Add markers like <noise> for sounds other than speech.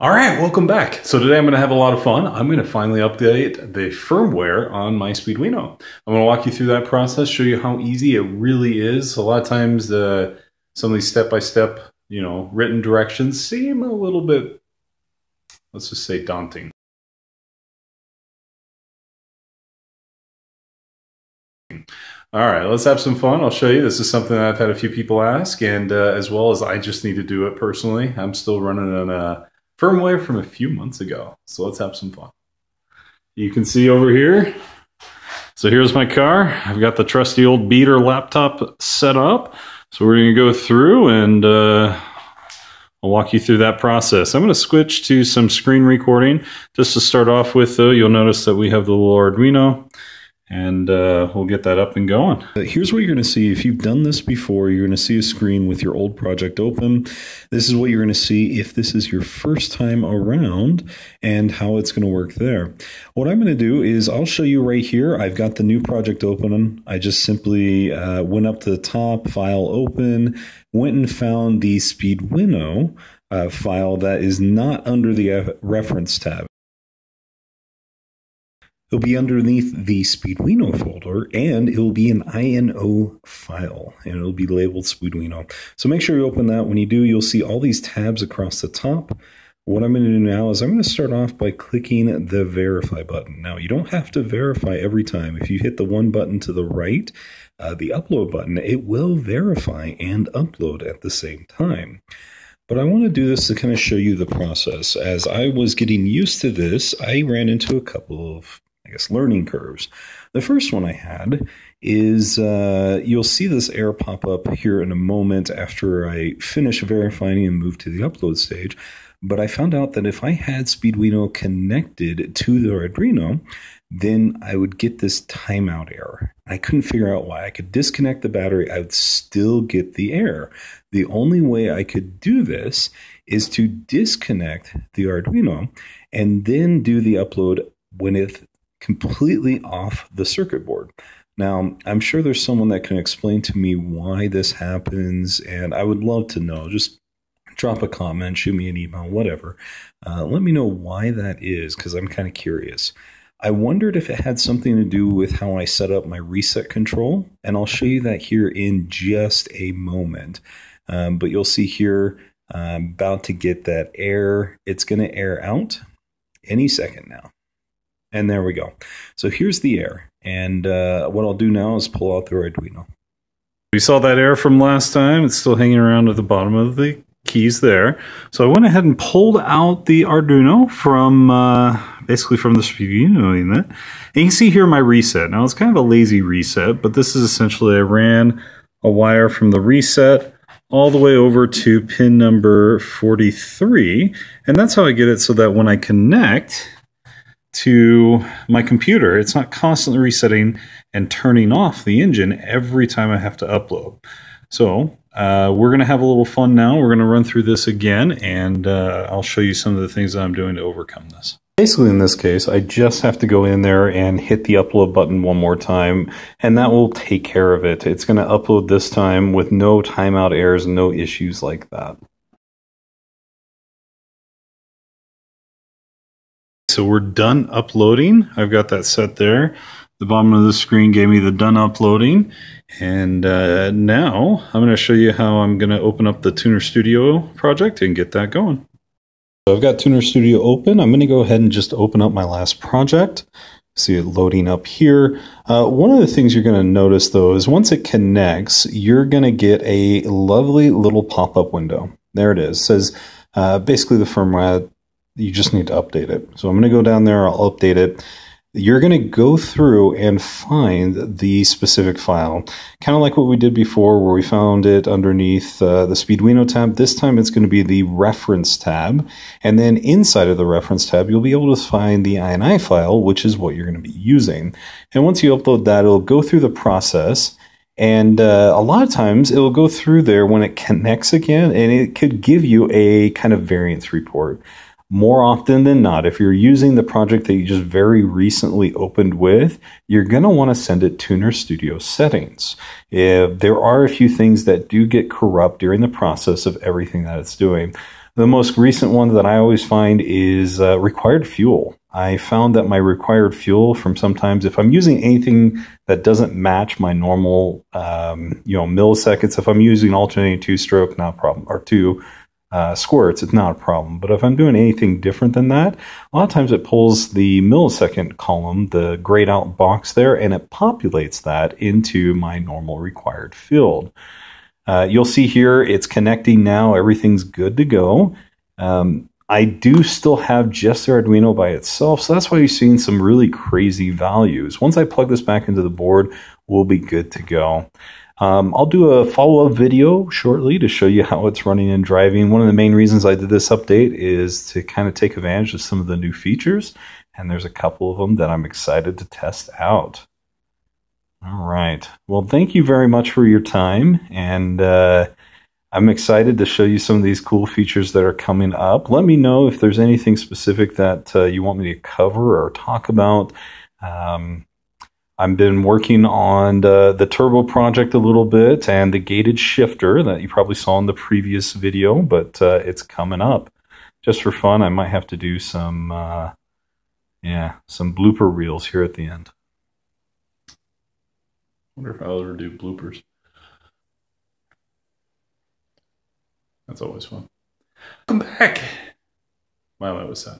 All right, welcome back. So today I'm going to have a lot of fun. I'm going to finally update the firmware on my Speeduino. I'm going to walk you through that process, show you how easy it really is. A lot of times the some of these step-by-step, you know, written directions seem a little bit, let's just say daunting. All right, let's have some fun. I'll show you. This is something I've had a few people ask, and uh, as well as I just need to do it personally. I'm still running on a firmware from a few months ago. So let's have some fun. You can see over here. So here's my car. I've got the trusty old beater laptop set up. So we're going to go through and uh, I'll walk you through that process. I'm going to switch to some screen recording. Just to start off with, though, you'll notice that we have the little Arduino and uh, we'll get that up and going. Uh, here's what you're going to see. If you've done this before, you're going to see a screen with your old project open. This is what you're going to see if this is your first time around and how it's going to work there. What I'm going to do is I'll show you right here. I've got the new project open. I just simply uh, went up to the top, file open, went and found the Speeduino uh, file that is not under the uh, reference tab. It'll be underneath the Speeduino folder and it'll be an INO file and it'll be labeled Speeduino. So make sure you open that. When you do, you'll see all these tabs across the top. What I'm going to do now is I'm going to start off by clicking the verify button. Now, you don't have to verify every time. If you hit the one button to the right, uh, the upload button, it will verify and upload at the same time. But I want to do this to kind of show you the process. As I was getting used to this, I ran into a couple of I guess, learning curves. The first one I had is uh, you'll see this error pop up here in a moment after I finish verifying and move to the upload stage. But I found out that if I had Speeduino connected to the Arduino, then I would get this timeout error. I couldn't figure out why. I could disconnect the battery, I would still get the error. The only way I could do this is to disconnect the Arduino and then do the upload when it completely off the circuit board. Now, I'm sure there's someone that can explain to me why this happens, and I would love to know. Just drop a comment, shoot me an email, whatever. Uh, let me know why that is, because I'm kind of curious. I wondered if it had something to do with how I set up my reset control, and I'll show you that here in just a moment. Um, but you'll see here, I'm about to get that air. It's going to air out any second now. And there we go. So here's the air. And uh, what I'll do now is pull out the Arduino. We saw that air from last time. It's still hanging around at the bottom of the keys there. So I went ahead and pulled out the Arduino from uh, basically from the Speeduino unit. And you can see here my reset. Now it's kind of a lazy reset, but this is essentially I ran a wire from the reset all the way over to pin number 43. And that's how I get it so that when I connect, to my computer. It's not constantly resetting and turning off the engine every time I have to upload. So uh, we're going to have a little fun now. We're going to run through this again, and uh, I'll show you some of the things that I'm doing to overcome this. Basically, in this case, I just have to go in there and hit the upload button one more time, and that will take care of it. It's going to upload this time with no timeout errors, no issues like that. So we're done uploading. I've got that set there. The bottom of the screen gave me the done uploading. And uh, now I'm going to show you how I'm going to open up the Tuner Studio project and get that going. So I've got Tuner Studio open. I'm going to go ahead and just open up my last project. See it loading up here. Uh, one of the things you're going to notice though is once it connects, you're going to get a lovely little pop-up window. There it is. It says uh, basically the firmware you just need to update it. So I'm going to go down there, I'll update it. You're going to go through and find the specific file, kind of like what we did before, where we found it underneath uh, the Speeduino tab. This time it's going to be the reference tab. And then inside of the reference tab, you'll be able to find the INI file, which is what you're going to be using. And once you upload that, it'll go through the process. And uh, a lot of times it'll go through there when it connects again, and it could give you a kind of variance report more often than not, if you're using the project that you just very recently opened with, you're going to want to send it to Tuner Studio settings. If there are a few things that do get corrupt during the process of everything that it's doing. The most recent one that I always find is uh, required fuel. I found that my required fuel from sometimes if I'm using anything that doesn't match my normal, um, you know, milliseconds, if I'm using alternating two stroke, not problem, or two uh, squirts, it's not a problem. But if I'm doing anything different than that, a lot of times it pulls the millisecond column, the grayed out box there, and it populates that into my normal required fuel. Uh, you'll see here it's connecting now. Everything's good to go. Um, I do still have just the Arduino by itself, so that's why you're seeing some really crazy values. Once I plug this back into the board, we'll be good to go. Um, I'll do a follow up video shortly to show you <laughs> how it's running and driving. One of the main reasons I did this update is to kind of take advantage of some of the new features, and there's a couple of them that I'm excited to test out. All right. Well, thank you very much for your time. And uh, I'm excited to show you some of these cool features that are coming up. Let me know if there's anything specific that uh, you want me to cover or talk about. Um, I've been working on the, the turbo project a little bit and the gated shifter that you probably saw in the previous video, but uh, it's coming up. Just for fun, I might have to do some, uh, yeah, some blooper reels here at the end wonder if I'll ever do bloopers. That's always fun. Come back. Wow, that was sad.